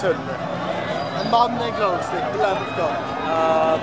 tuller. En mann i glow-stick. Eller noe. Ja,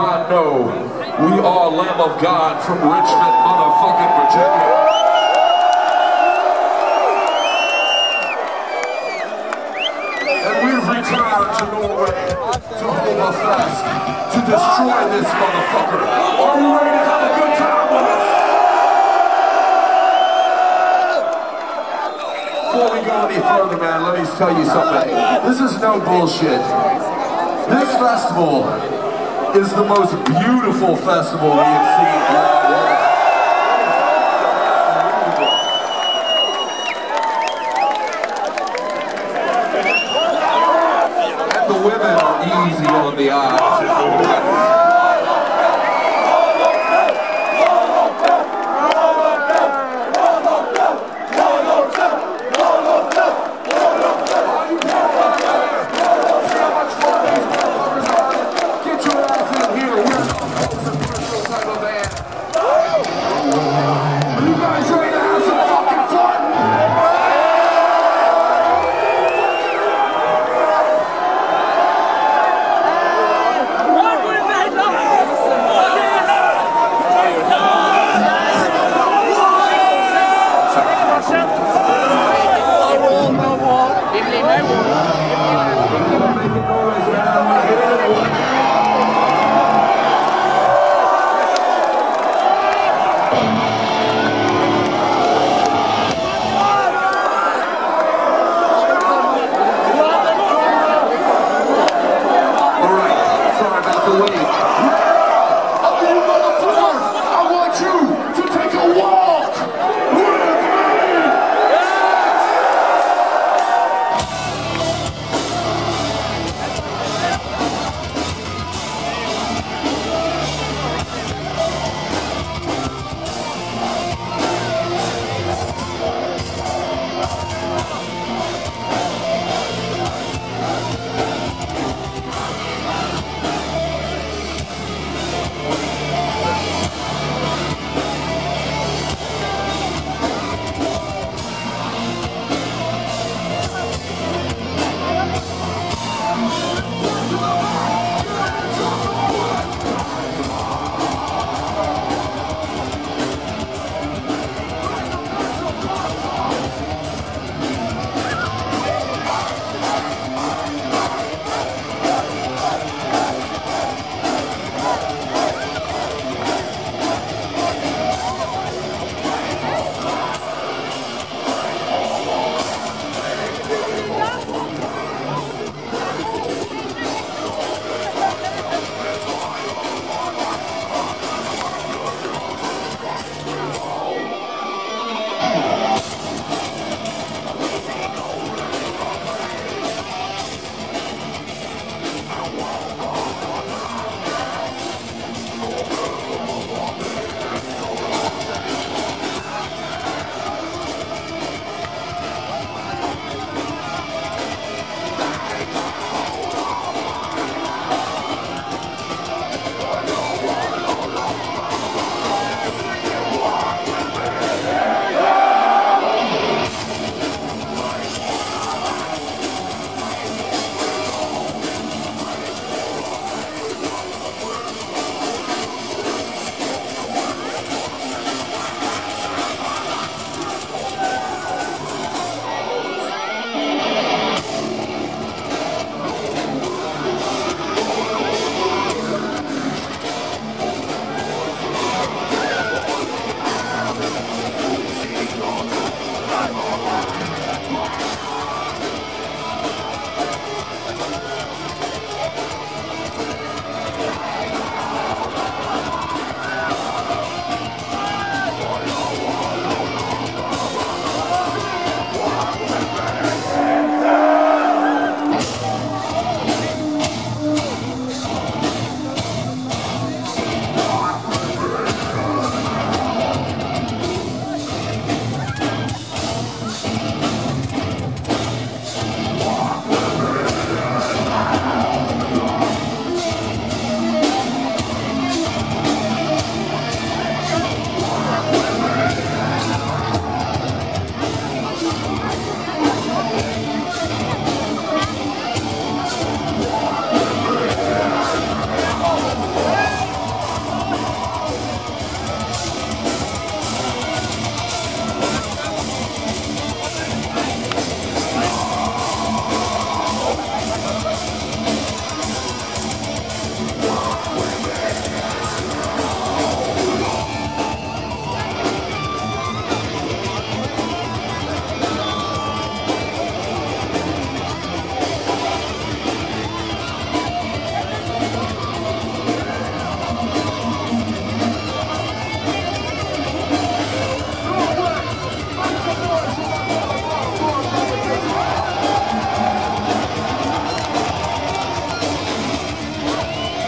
Oh man. We are Lamb of God from Richmond, motherfucking Virginia. And we've returned to Norway to hold a fest, to destroy this motherfucker. Are you ready to have a good time with us? Before we go any further, man, let me tell you something. This is no bullshit. This festival is the most beautiful festival we have seen. And the women are easy on the eyes.